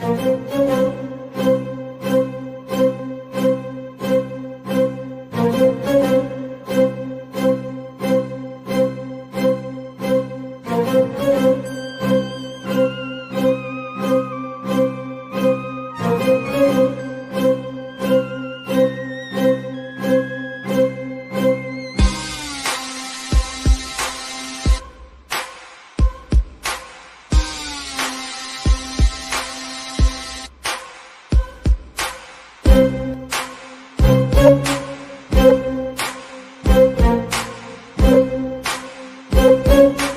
Música Thank you.